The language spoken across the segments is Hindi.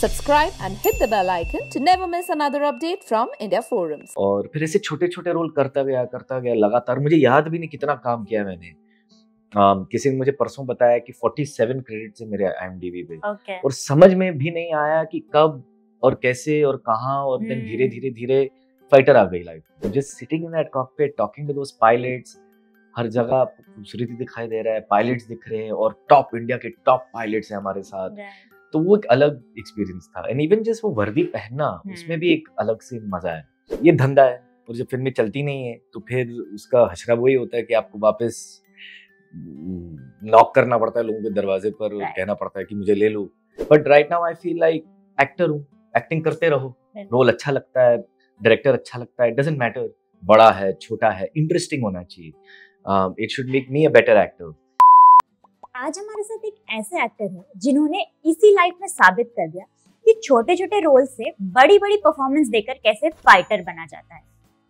Subscribe and hit the bell icon to never miss another update from India Forums. और फिर ऐसे छोटे छोटे रोल करता गया करता गया लगातार। मुझे याद भी नहीं कितना काम किया मैंने। um, किसी ने मुझे परसों बताया कि 47 क्रेडिट्स है मेरे आई पे। ओके और समझ में भी नहीं आया कि कब और कैसे और कहाँ और देन हम्म। धीरे धीरे धीरे फाइटर आ गई life just sitting in that cockpit talking to those pilots हर जगह आपको खूबसूरती दिखाई दे रहा है पायलट्स दिख रहे हैं और टॉप इंडिया के टॉप पायलट्स हैं हमारे साथ। तो वो एक अलग एक्सपीरियंस था। एंड इवन जस्ट वो वर्दी पहनना हम्म। उसमें भी एक अलग से मज़ा है ये धंधा है और जब फ़िल्में चलती नहीं है तो फिर उसका हशरा वही होता है कि आपको वापस नॉक करना पड़ता है लोगों के दरवाजे पर Right. कहना पड़ता है कि मुझे ले लो। But right now I feel like actor हूँ एक्टिंग करते रहो। रोल अच्छा लगता है डायरेक्टर अच्छा लगता है डजेंट मैटर बड़ा है छोटा है इंटरेस्टिंग होना चाहिए। It should make me a better actor आज हमारे साथ एक ऐसे एक्टर हैं जिन्होंने इसी लाइफ में साबित कर दिया कि छोटे छोटे रोल से बड़ी बड़ी परफॉर्मेंस देकर कैसे फाइटर बना जाता है।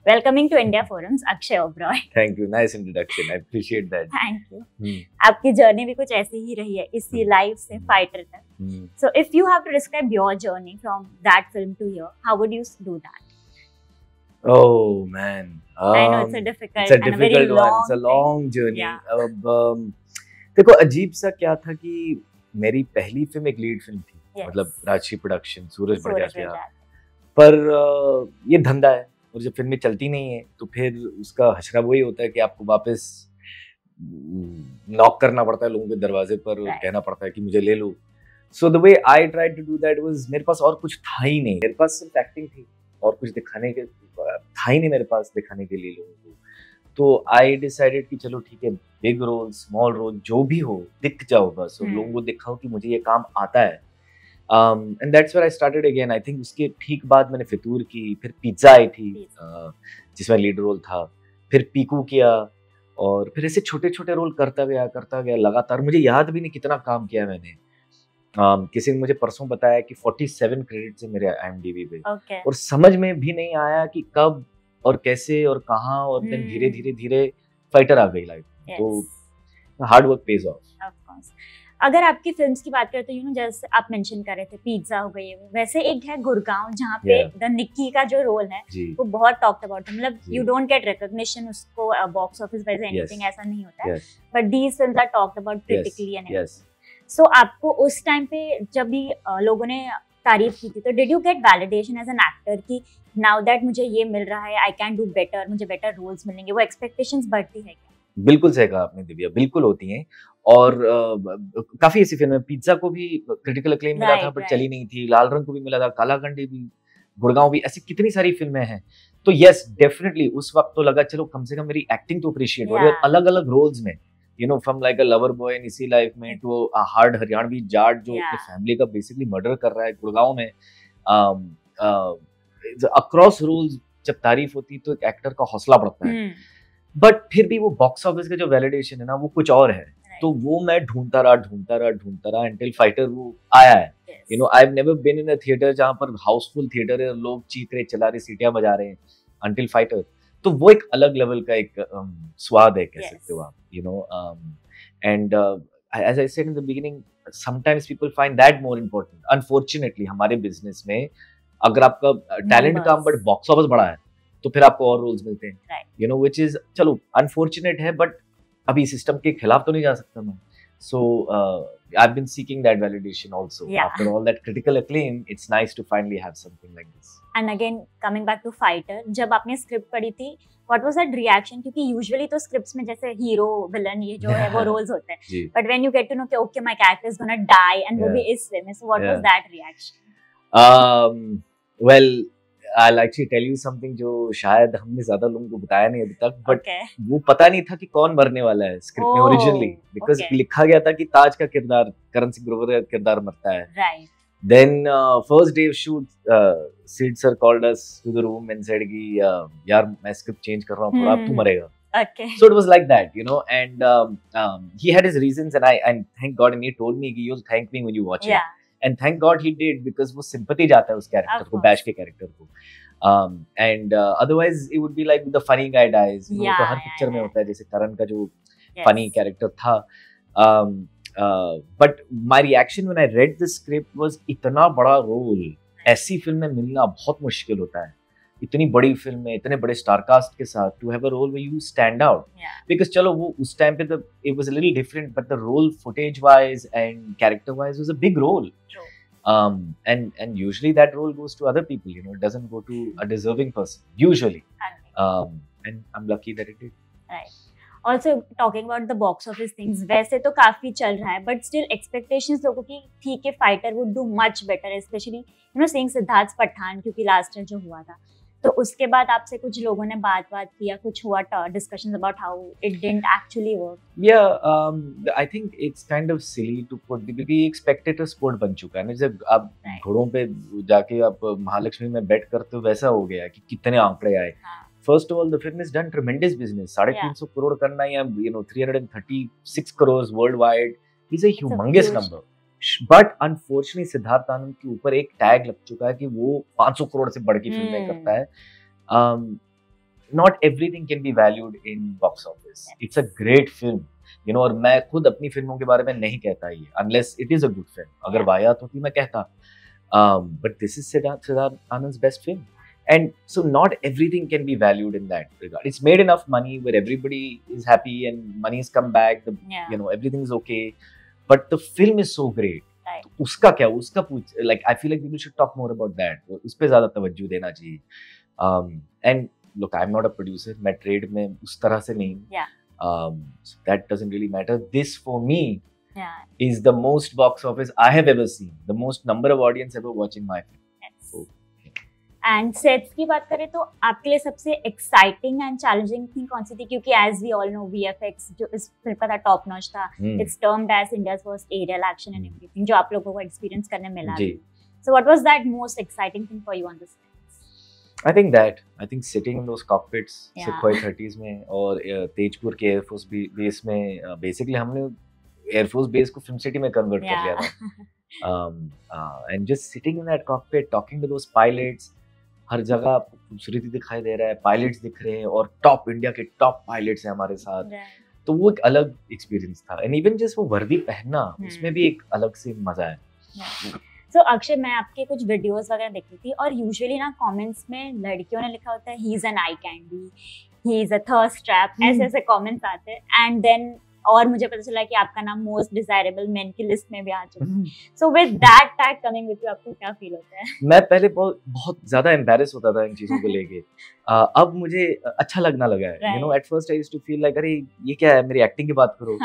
Welcoming to India Forums Akshay Oberoi thank you nice introduction I appreciate that thank you आपकी जर्नी भी कुछ ऐसी ही रही है इसी लाइफ से फाइटर तक। So if you have to describe your journey from that film to here how would you do that Oh man, I know it's a Um, difficult it's a and a very difficult one. long It's a thing. journey. Yeah. अब um, देखो अजीब सा क्या था कि मेरी पहली फ़िल्म एक लीड फ़िल्म थी। Yes. मतलब राजशी प्रोडक्शन सूरज गया पर ये धंधा है और जब फ़िल्में चलती नहीं है तो फिर उसका हशरा वही होता है कि आपको वापस नॉक करना पड़ता है लोगों के दरवाजे पर Right. कहना पड़ता है कि मुझे ले लो। So the way I try to do that was मेरे पास और कुछ था ही नहीं। मेरे पास सिर्फ़ एक्टिंग थी और कुछ दिखाने के था ही नहीं मेरे पास दिखाने के लिए लोगों को। तो आई डिसाइडेड कि चलो ठीक है बिग रोल स्मॉल रोल जो भी हो दिख जाओ बस हम्म। लोगों को दिखाओ कि मुझे ये काम आता है। And that's I started again I think उसके ठीक बाद मैंने फितूर की फिर पिज्जा आई थी uh, जिसमें लीड रोल था। फिर पीकू किया और फिर ऐसे छोटे छोटे रोल करता गया करता गया लगातार। मुझे याद भी नहीं कितना काम किया मैंने। Um, किसी ने मुझे परसों बताया कि 47 क्रेडिट्स है मेरे आई पे। ओके और समझ में भी नहीं आया कि कब और कैसे और कहाँ और देन हम्म। धीरे धीरे धीरे फाइटर आ गई लाइफ तो हार्ड वर्क पेज ऑफ़ अगर आपकी फिल्म्स की बात करें तो यू नो जैसे आप मेंशन कर रहे थे पिज्जा हो गई वैसे एक है गुड़गांव जहाँ पे द Yeah. निक्की का जो रोल है जी। वो बहुत टॉक्ड अबाउट मतलब यू डोंट गेट रिकॉग्निशन उसको बॉक्स ऑफ़िस Yes. एनीथिंग ऐसा नहीं होता है। But these films are talked about critically and so आपको उस टाइम पे जब भी अ, लोगों ने तारीफ़ की थी। तो did you get validation as an actor कि नाउ दैट मुझे ये मिल रहा है आई कैन डू बेटर मुझे बेटर रोल्स मिलेंगे। वो एक्सपेक्टेशंस बढ़ती है क्या? बिल्कुल सही कहा आपने दिव्या बिल्कुल होती हैं। और अ, काफ़ी ऐसी फ़िल्में पिज्जा को भी क्रिटिकल अक्लेम मिला था बट चली नहीं थी। लाल रंग को भी मिला था काला कंडी भी गुड़गांव भी ऐसी कितनी सारी फ़िल्में हैं। तो यस डेफिनेटली उस वक्त तो लगा चलो कम से कम मेरी एक्टिंग तो अप्रिशिएट हो रही है। अलग अलग रोल्स में you know from like a lover boy in इसी लाइफ में to a hard Haryanvi Jat जो Yeah. फैमिली का बेसिकली मर्डर कर रहा है गुड़गांव में अक्रॉस रोल्स जब तारीफ़ होती तो एक एक्टर का हौसला बढ़ता है। हम्म, बट फिर भी वो बॉक्स ऑफ़िस का जो वैलिडेशन है ना वो कुछ और है। तो वो मैं ढूंढता रहा ढूंढता रहा ढूंढता रहा एंटिल फाइटर वो आया है। You know I never been in a theatre जहाँ पर हाउसफुल थिएटर है लोग चीख रहे चला रहे सीटियाँ बजा रहे हैं अंटिल फाइटर तो वो एक अलग लेवल का एक um, स्वाद है कह Yes. सकते हो आप you know and as I said in the beginning sometimes people find that more important unfortunately हमारे बिज़नेस में अगर आपका टैलेंट काम बट बॉक्स ऑफ़िस बड़ा है तो फिर आपको और रोल्स मिलते हैं। यू नो विच इज़ चलो अनफॉर्चुनेट है बट अभी सिस्टम के खिलाफ तो नहीं जा सकता मैं। सो I been seeking that validation also Yeah. After all that critical acclaim it's nice to finally have something like this and again coming back to Fighter जब आपने स्क्रिप्ट पढ़ी थी व्हाट वाज दैट रिएक्शन क्योंकि यूजुअली तो स्क्रिप्ट्स में जैसे हीरो विलन ये जो है वो रोल्स होते हैं जी but when you get to know कि okay my character is gonna die and वो Yeah. भी इस वे में so what was Yeah. That reaction um well I like to tell you something जो शायद हमने ज़्यादा लोगों को बताया नहीं अभी तक बट okay. वो पता नहीं था कि कौन मरने वाला है स्क्रिप्ट में oh, ओरिजिनली बिकॉज़ लिखा गया था कि ताज का किरदार करण सिंह ग्रोवर का किरदार मरता है। Right then first day shoot Sid sir called us to the room and said कि uh, यार मैं स्क्रिप्ट चेंज कर रहा हूँ पर तू hmm. मरेगा. Okay so it was like that you know and he had his reasons and I and thank God he told me कि you thank me when you watch it and thank God he did because वो sympathy जाता है उस कैरेक्टर को. बैश के कैरेक्टर को um, and uh, otherwise it would be like the funny guy dies you know, Yeah, तो हर yeah, पिक्चर में yeah. होता है जैसे करण का जो फनी कैरेक्टर था um, but my reaction when I read the script was इतना बड़ा रोल ऐसी फ़िल्म में मिलना बहुत मुश्किल होता है इतनी बड़ी फ़िल्म में इतने बड़े स्टार कास्ट के साथ to have a role way you stand out because चलो वो उस टाइम पे तो it was a little different but the role footage wise and character wise was a big role um and and usually that role goes to other people you know it doesn't go to a deserving person usually. Um and i'm lucky that it did. Right. Also talking about the box office things वैसे तो काफ़ी चल रहा है बट स्टिल एक्सपेक्टेशंस लोगों की ठीक है fighter would do much better specially you know saying Siddharth Pathaan क्योंकि लास्ट ईयर जो हुआ था। तो उसके बाद आपसे कुछ लोगों ने बात बात किया कुछ हुआ discussions about how it didn't actually work um i think it's kind of silly to put क्योंकि एक spectator sport बन चुका है ना जब आप घोड़ों पे जाके आप महालक्ष्मी में बैठ करते हो वैसा हो गया कि कितने आंकड़े आए. First of all the film is done tremendous business साढ़े तीन सौ करोड़ करना या you know three hundred and thirty six crore world wide is humongous huge- number but unfortunately Siddharth Anand के ऊपर एक टैग लग चुका है कि वो 500 करोड़ से बढ़ के फ़िल्म हम्म। नहीं करता है not everything can be valued in box office it's a great film you know और मैं खुद अपनी फ़िल्मों के बारे में नहीं कहता ये unless it is a good film अगर वाया तो मैं कहता but this is Siddharth Anand best film And so, not everything can be valued in that regard. It's made enough money where everybody is happy and money has come back. The, yeah. You know, everything is okay. But the film is so great तो उसका क्या उसका पूछ like I feel like people should talk more about that उस पे ज़्यादा तवज्जो देना चाहिए. Um, and look, I'm not a producer. मैं trade में उस तरह से नहीं. हूँ. Um, doesn't really matter. This for me Yeah. is the most box office I have ever seen. The most number of audience ever watching my film. And sets की बात करें तो आपके लिए सबसे एक्साइटिंग एंड चैलेंजिंग थिंग कौन सी थी क्योंकि as we all know VFX जो इस फ़िल्म का था टॉप नॉच था. It's termed as India's first aerial action and everything जो आप लोगों को एक्सपीरियंस करने मिला. So what was that most exciting thing for you on this I think that. I think sitting in those cockpits, Yeah. Sukhoi 30s में और uh, तेजपुर के एयरफोर्स बेस में बेसिकली हमने एयरफोर्स बेस को फ़िल्म सिटी में कन्वर्ट कर लिया था um, uh, and just sitting in that cockpit talking to those pilots हर जगह आपको खूबसूरती दिखाई दे रहा है पायलट्स दिख रहे हैं और टॉप इंडिया के टॉप पायलट्स हैं हमारे साथ। तो वो एक अलग एक्सपीरियंस था। एंड इवन जस्ट वो वर्दी पहनना उसमें भी एक अलग से मज़ा है सो अक्षय मैं आपके कुछ वीडियोस वगैरह देख रही थी और यूजुअली ना कमेंट्स में लड़कियों ने लिखा होता है he is an eye candy he is a thirst trap ऐसे ऐसे कमेंट्स आते हैं। एंड देन और मुझे पता चला कि आपका नाम मोस्ट डिजायरेबल मेन की लिस्ट में भी आ चुका है so with that tag coming with you आपको क्या फील होता है मैं पहले बहुत बहुत ज़्यादा एम्बेरस होता था इन चीज़ों को लेके अब मुझे अच्छा लगना लगा है you know at first I used to feel like अरे ये क्या है मेरी एक्टिंग की बात करो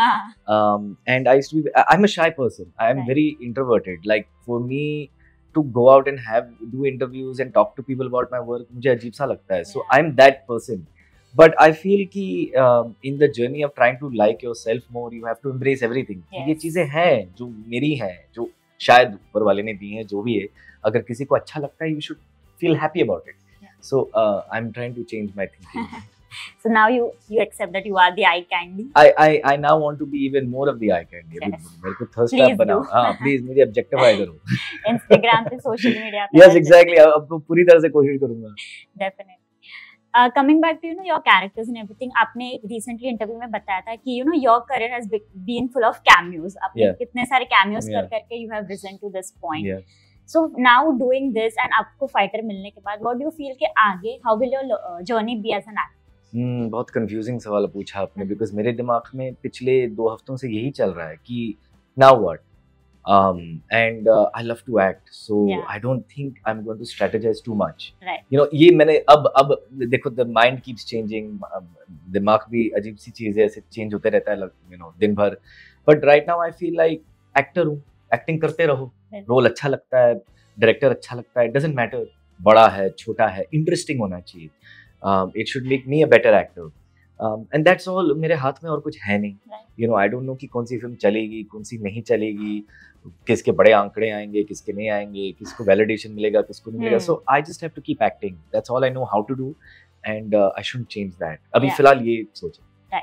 I used to be, I- I'm a shy person. I am Right. very introverted. Like for me to go out and have do interviews and talk to people about my work, मुझे अजीब सा लगता है. So Yeah. I'm that person. But I feel कि um, in the journey of trying to like yourself more, you have to embrace everything. Yes. ये चीज़ें हैं जो मेरी हैं, जो शायद ऊपर वाले ने दी हैं, जो भी है. अगर किसी को अच्छा लगता है, you should feel happy about it. Yeah. So uh, I'm trying to change my thinking. so now you you accept that you are the eye candy I I I now want to be even more of the eye candy. Yes. मेरे को Please ट्रैप बनाओ. हाँ, प्लीज़ मुझे ऑब्जेक्टिफाई करो. इंस्टाग्राम पे सोशल मीडिया Yes, exactly. अब तो पूरी तरह से कोशिश करूँगा. Definitely coming back to you know your characters and everything आपने रिसेंटली इंटरव्यू में बताया था कि you know your career has been full of cameos आपने Yeah. कितने सारे कैमियोज कर करके you have risen to this point so now doing this and आपको फाइटर मिलने के बाद व्हाट डू यू फील कि आगे how will your journey be as an actor hmm, बहुत कंफ्यूजिंग सवाल पूछा आपने बिकॉज़ मेरे दिमाग में पिछले दो हफ्तों से यही चल रहा है कि now what um and uh, i love to act so Yeah. i don't think i'm going to strategize too much. Right. you know ये मैंने अब अब देखो the mind keeps changing दिमाग भी अजीब सी चीज़ है ऐसे चेंज होते रहता है यू नो दिन भर। But right now I feel like actor हूँ एक्टिंग करते रहो। रोल अच्छा लगता है डायरेक्टर अच्छा लगता है डजेंट मैटर बड़ा है छोटा है इंटरेस्टिंग होना चाहिए। It should make me a better actor and that's all मेरे हाथ में और कुछ है नहीं। You know I don't know कि कौन सी फ़िल्म चलेगी कौन सी नहीं चलेगी किसके बड़े आंकड़े आएँगे किसके नहीं आएँगे किसको वैलिडेशन मिलेगा किसको नहीं मिलेगा. So I just have to keep acting that's all I know how to do and I should change that अभी फ़िलहाल ये सोचा।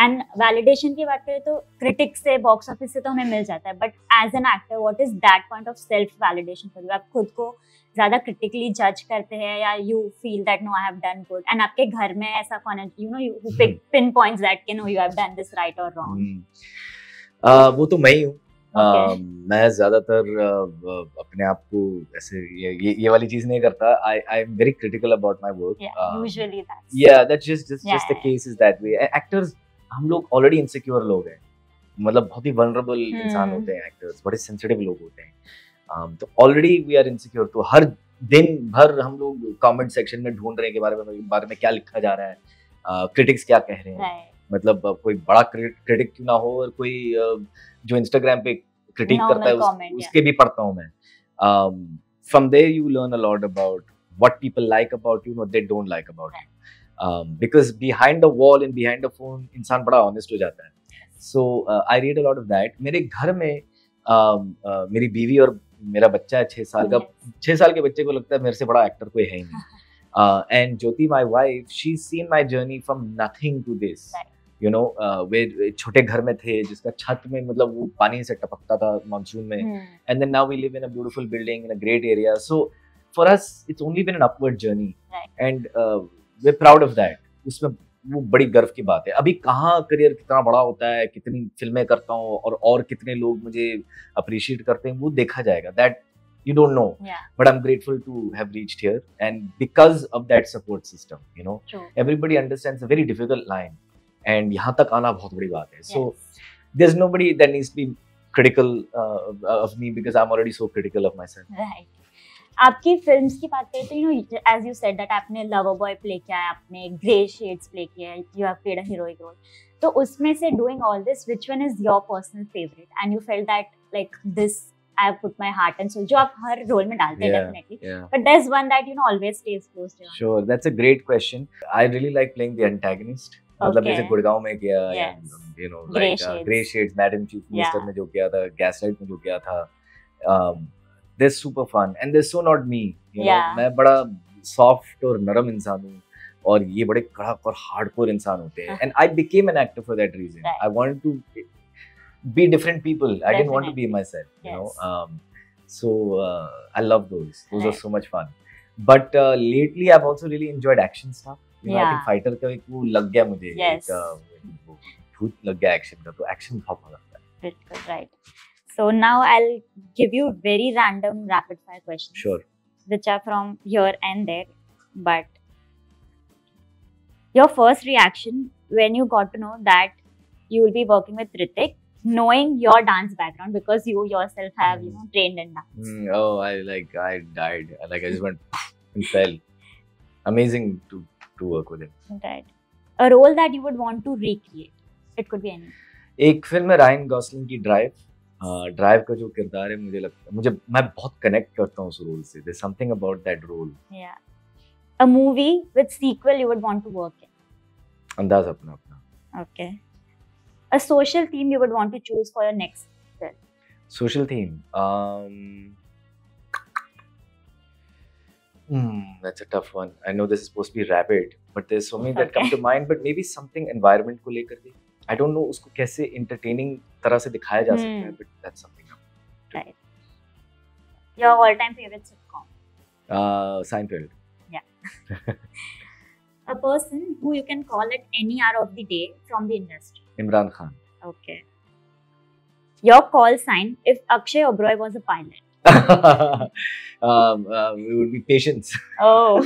एंड वैलिडेशन की बात करें तो क्रिटिक्स से बॉक्स ऑफ़िस से तो हमें मिल जाता है but as an actor what is that point of self validation for you आप खुद को ज़्यादा क्रिटिकली जज करते हैं या you feel that no I have done good and आपके घर में ऐसा कौन है? You know you pick pin points that के no you have done this right और रॉन्ग uh, वो तो मैं ही हूँ। Okay. uh, मैं ज़्यादातर uh, अपने आप को ऐसे ये ये, ये वाली चीज़ नहीं करता। I I am very critical about my work that's just just, Yeah, just the yeah. case is that way. Actors हम लोग ऑलरेडी इनसिक्योर लोग हैं। मतलब बहुत ही वनरेबल इंसान हम्म। होते हैं एक्टर्स बड़े सेंसिटिव लोग होते हैं। Um, तो ऑलरेडी वी आर इनसिक्योर तो हर दिन भर हम लोग कमेंट सेक्शन में ढूंढ रहे हैं कि बारे में बारे में क्या लिखा जा रहा है। क्रिटिक्स क्या कह रहे हैं। मतलब uh, कोई बड़ा क्रिटिक क्यों ना हो और कोई uh, जो इंस्टाग्राम पे क्रिटिक करता है उस, उसके भी पढ़ता हूँ मैं। From there you learn a lot about what people like about you, what they don't like about you. Because behind the wall in behind the phone इंसान बड़ा ऑनेस्ट हो जाता है। So I read a lot of that मेरे घर में uh, uh, मेरी बीवी और मेरा बच्चा है छः साल का। छः साल के बच्चे को लगता है मेरे से बड़ा एक्टर कोई है ही नहीं। And Jyoti my wife she seen my journey from nothing to this you know वे छोटे घर में थे जिसका छत में मतलब वो पानी से टपकता था मानसून में। And then now we live in a beautiful building in a great area so for us it's only been an upward journey and we proud of that उसमें वो बड़ी गर्व की बात है। अभी कहाँ करियर कितना बड़ा होता है कितनी फ़िल्में करता हूँ और और कितने लोग मुझे अप्रिशिएट करते हैं वो देखा जाएगा। That you don't know but I am grateful to have reached here and because of that support system you know everybody understands very difficult line and यहाँ तक आना बहुत बड़ी बात है। So there nobody that needs be critical of me because I am already so critical of myself आपकी फिल्म्स की बात करें तो you know as you said that आपने लवर बॉय प्ले किया है आपने ग्रे शेड्स प्ले किया है you have played a heroic role तो उसमें से doing all this which one is your personal favourite and you felt that like this I have put my heart and soul जो आप हर रोल में डालते हैं definitely but there is one that you know always stays close to Sure, that's a great question. I really like playing the antagonist. मतलब जैसे गुड़गांव में किया या Shades. Grey Shades, Madam Chief Minister Yeah. में जो किया था, Gaslight में जो किया था. Um, they're super fun and they're so not me. You yeah. know. मैं बड़ा soft और नरम इंसान हूँ और ये बड़े कड़क और हार्डकोर इंसान होते हैं. And I became an actor for that reason. Right. I wanted to be different people. I didn't want to be Definitely. myself. You know. Yes. Um, so uh, I love those. Those are Right. so much fun. But uh, lately, I've also really enjoyed action stuff. You know, I think fighter का एक वो लग गया मुझे Yes. एक uh, भूत लग गया एक्शन का तो एक्शन बहुत मज़ा आता है Critical, right. So now I'll give you very random rapid fire questions. Sure. which are from here and there. But your first reaction when you got to know that you will be working with Ritik, knowing your dance background because you yourself have you know trained in dance. Mm, oh, I like I died. Like I just went and fell. Amazing to to work with him. Right. A role that you would want to recreate. It could be any. एक फिल्म है रायन गॉसलिंग की ड्राइव ड्राइव का जो किरदार है मुझे लगता है मुझे मैं बहुत कनेक्ट करता हूँ उस रोल से there something about that role Yeah. A movie with sequel you would want to work in. अंदाज अपना अपना Okay. A social theme you would want to choose for your next. social theme um hmm, that's a tough one i know this is supposed to be rapid but there's so many okay. that come to mind but maybe something environment को लेकर के i don't know उसको कैसे entertaining तरह से दिखाया जा सकता है Hmm. but that's something Right. Your all-time favorite sitcom. uh Seinfeld A person who you can call at any hour of the day from the industry. Imran Khan Okay. Your call sign if Akshay Oberoi was a pilot. um, uh, it would be patience Oh,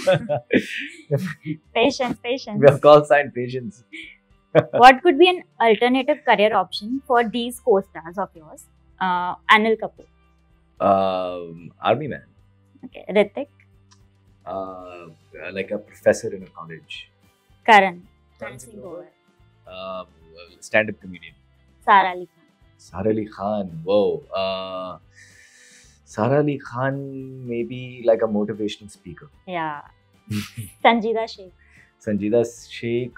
we patience, patience. have call sign patience what could be an alternative career option for these co-stars of yours? Uh, Anil Kapoor. um, army man Okay. Ritik. uh, like a professor in a college Karan. Karan Singh Singh um, stand-up comedian Sara Ali Khan. Sara Ali Khan. Whoa. Uh, Sara Ali Khan maybe like a motivational speaker. Yeah. Sanjida Sheikh. Sanjida Sheikh,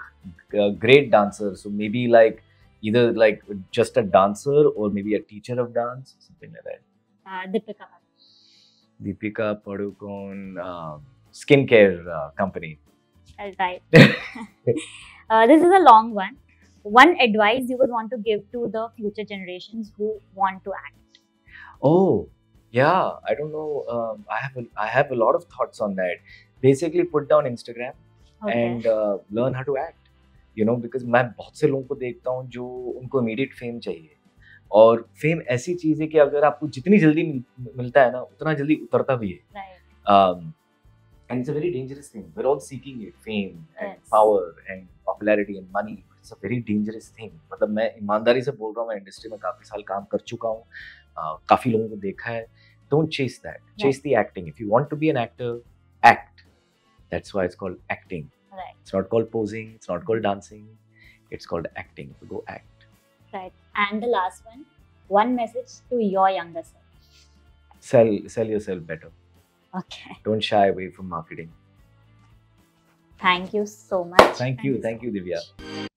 a great dancer. So maybe like either like just a dancer or maybe a teacher of dance, something like that. Uh, Deepika. Deepika Padukone, um, skincare uh, company. I'll try. uh, this is a long one. One advice you would want to give to the future generations who want to act. Oh, yeah. I don't know. Um, I have a, I have a lot of thoughts on that. Basically, put down Instagram. And learn how to act you know because मैं बहुत से लोगों को देखता हूँ जो उनको इमीडिएट फेम चाहिए। और फेम ऐसी चीज़ है कि अगर आपको जितनी जल्दी मिलता है ना उतना जल्दी उतरता भी है। And it's a very dangerous thing we are all seeking it fame and power and popularity and money it's a very dangerous thing मतलब मैं ईमानदारी से बोल रहा हूँ मैं इंडस्ट्री में काफ़ी साल काम कर चुका हूँ। काफ़ी लोगों को देखा है। Don't chase that chase the acting if you want to be an actor act that's why it's called acting Right. It's not called posing, it's not called dancing, it's called acting. Go act. Right. And the last one one message to your younger self. Sell, sell yourself better. Okay. Don't shy away from marketing. Thank you so much. Thank, thank you. Thank so thank you Divya.